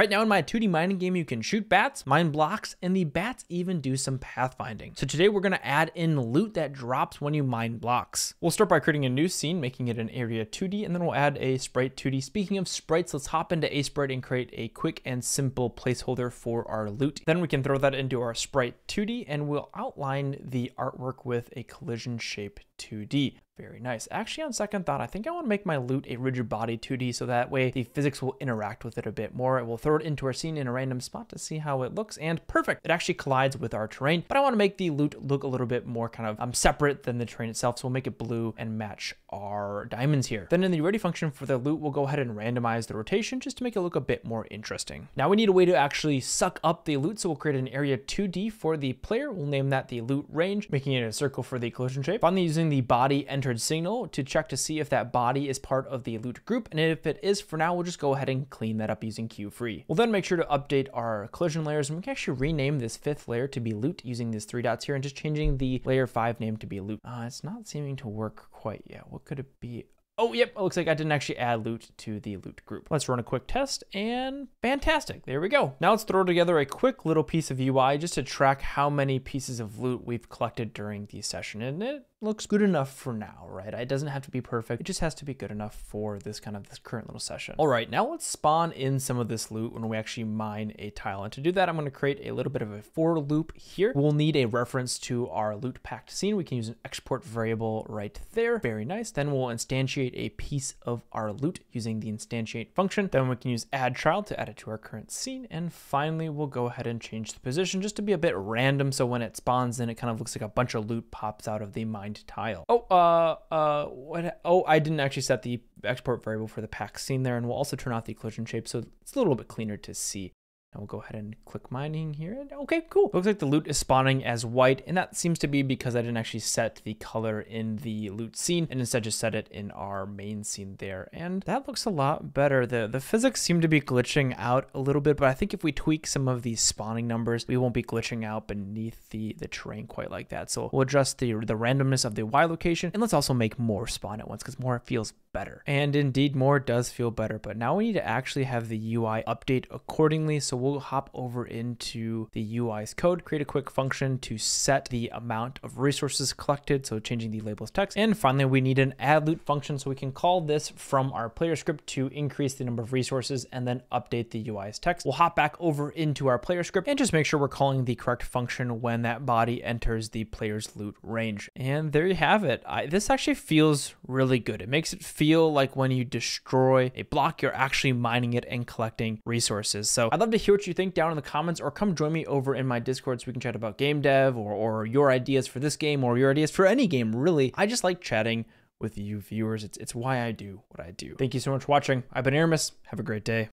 Right now in my 2D mining game, you can shoot bats, mine blocks, and the bats even do some pathfinding. So today we're gonna add in loot that drops when you mine blocks. We'll start by creating a new scene, making it an area 2D, and then we'll add a sprite 2D. Speaking of sprites, let's hop into Aseprite and create a quick and simple placeholder for our loot. Then we can throw that into our sprite 2D and we'll outline the artwork with a collision shape 2D. Very nice. Actually, on second thought, I think I want to make my loot a rigid body 2D so that way the physics will interact with it a bit more. We'll throw it into our scene in a random spot to see how it looks, and perfect. It actually collides with our terrain, but I want to make the loot look a little bit more kind of um, separate than the terrain itself, so we'll make it blue and match our diamonds here. Then in the ready function for the loot, we'll go ahead and randomize the rotation just to make it look a bit more interesting. Now we need a way to actually suck up the loot, so we'll create an area 2D for the player. We'll name that the loot range, making it a circle for the collision shape. Finally, using the body entered signal to check to see if that body is part of the loot group. And if it is, for now, we'll just go ahead and clean that up using queue_free. We'll then make sure to update our collision layers and we can actually rename this fifth layer to be loot using these three dots here and just changing the layer five name to be loot. Uh, it's not seeming to work quite yet. What could it be? Oh, yep, it looks like I didn't actually add loot to the loot group. Let's run a quick test and fantastic, there we go. Now let's throw together a quick little piece of UI just to track how many pieces of loot we've collected during the session. And it looks good enough for now, right? It doesn't have to be perfect. It just has to be good enough for this kind of this current little session. All right, now let's spawn in some of this loot when we actually mine a tile. And to do that, I'm gonna create a little bit of a for loop here. We'll need a reference to our loot packed scene. We can use an export variable right there. Very nice. Then we'll instantiate a piece of our loot using the instantiate function. Then we can use add child to add it to our current scene. And finally, we'll go ahead and change the position just to be a bit random. So when it spawns in, it kind of looks like a bunch of loot pops out of the mine tile. Oh, uh, uh, what? Oh, I didn't actually set the export variable for the pack scene there, and we'll also turn off the collision shape so it's a little bit cleaner to see. We'll go ahead and click mining here. Okay, cool. Looks like the loot is spawning as white, and that seems to be because I didn't actually set the color in the loot scene, and instead just set it in our main scene there. And that looks a lot better. The, the physics seem to be glitching out a little bit, but I think if we tweak some of these spawning numbers, we won't be glitching out beneath the, the terrain quite like that. So we'll adjust the, the randomness of the Y location, and let's also make more spawn at once, because more feels better. And indeed, more does feel better, but now we need to actually have the UI update accordingly. So we'll hop over into the UI's code, create a quick function to set the amount of resources collected, so changing the labels text. And finally, we need an add loot function, so we can call this from our player script to increase the number of resources and then update the UI's text. We'll hop back over into our player script and just make sure we're calling the correct function when that body enters the player's loot range. And there you have it. I, this actually feels really good. It makes it feel like when you destroy a block, you're actually mining it and collecting resources. So I'd love to hear what you think down in the comments or come join me over in my Discord so we can chat about game dev or, or your ideas for this game or your ideas for any game, really. I just like chatting with you viewers. It's, it's why I do what I do. Thank you so much for watching. I've been Aarimous. Have a great day.